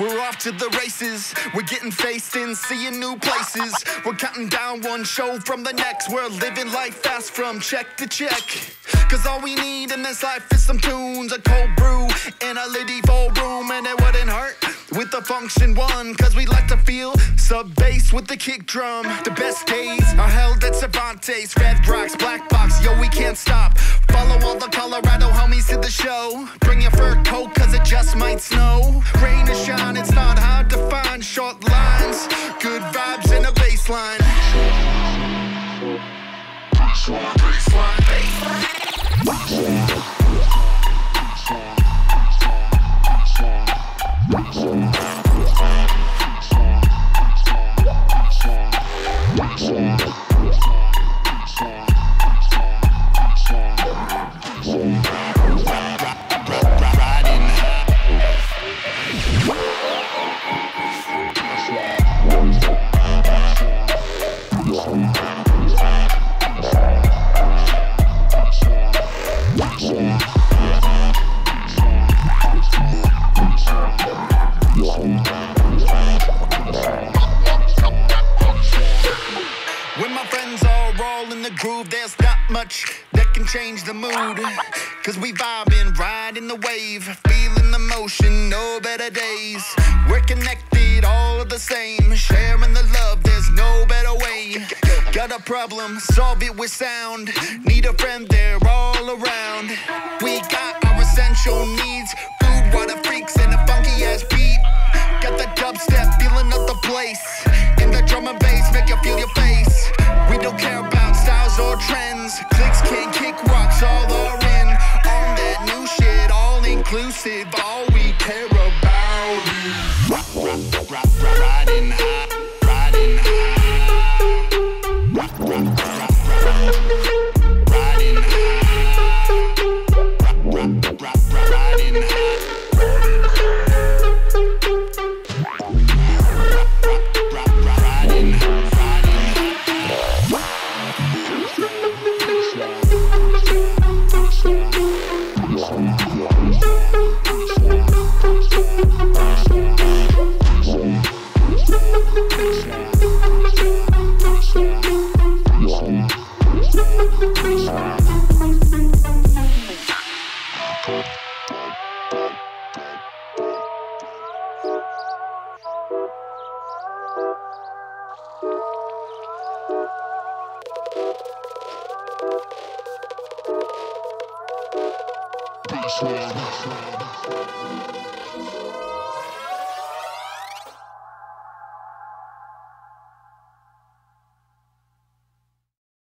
we're off to the races. We're getting faced and seeing new places. We're counting down one show from the next. We're living life fast from check to check. Cause all we need in this life is some tunes, a cold brew, and a litty full room, and it wouldn't hurt with the Funktion-One. Cause we like to feel sub bass with the kick drum. The best days are held at Cervantes, Red Rocks, Black Box, yo, we can't stop. Follow all the Colorado homies to the show. Just might snow. Rain or shine, it's not hard to find short lines. Good vibes and a bassline. Bassline, When my friends are all in the groove, there's not much that can change the mood. Cause we vibing, riding the wave, feeling the motion, no better days. We're connected, all the same, sharing the love, there's no better way. Got a problem, solve it with sound. Need a friend, they're all around. We got our essential needs, food, water freaks, and a funky ass beat. Got the dubstep, feeling of the place. And the drum and bass make you feel your face. Don't care about styles or trends. Clicks can't kick rocks, all are in. On that new shit, all inclusive. All we care about Baseline.